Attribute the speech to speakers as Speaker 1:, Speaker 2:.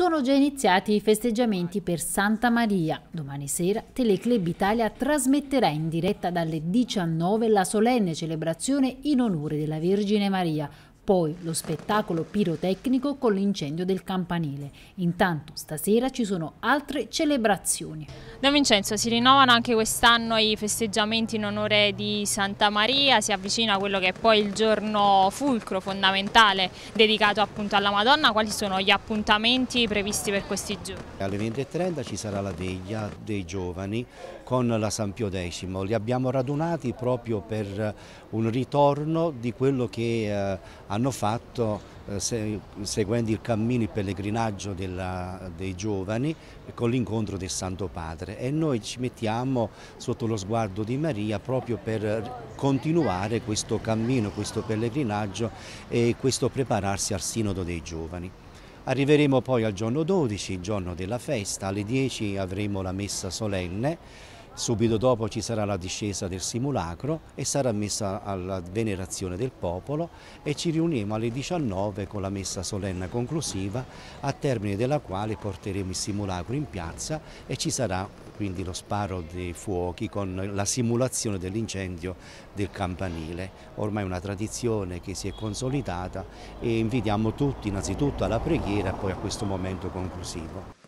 Speaker 1: Sono già iniziati i festeggiamenti per Santa Maria. Domani sera Teleclub Italia trasmetterà in diretta dalle 19 la solenne celebrazione in onore della Vergine Maria, poi lo spettacolo pirotecnico con l'incendio del campanile. Intanto stasera ci sono altre celebrazioni.
Speaker 2: Don Vincenzo, si rinnovano anche quest'anno i festeggiamenti in onore di Santa Maria, si avvicina quello che è poi il giorno fulcro fondamentale dedicato appunto alla Madonna. Quali sono gli appuntamenti previsti per questi giorni?
Speaker 3: Alle 20.30 ci sarà la veglia dei giovani con la San Pio X. Li abbiamo radunati proprio per un ritorno di quello che eh, hanno fatto eh, seguendo il cammino, il pellegrinaggio della, dei giovani con l'incontro del Santo Padre. E noi ci mettiamo sotto lo sguardo di Maria proprio per continuare questo cammino, questo pellegrinaggio e questo prepararsi al sinodo dei giovani. Arriveremo poi al giorno 12, il giorno della festa, alle 10 avremo la messa solenne Subito dopo ci sarà la discesa del simulacro e sarà messa alla venerazione del popolo e ci riuniremo alle 19 con la messa solenne conclusiva a termine della quale porteremo il simulacro in piazza e ci sarà quindi lo sparo dei fuochi con la simulazione dell'incendio del campanile. Ormai è una tradizione che si è consolidata e invitiamo tutti innanzitutto alla preghiera e poi a questo momento conclusivo.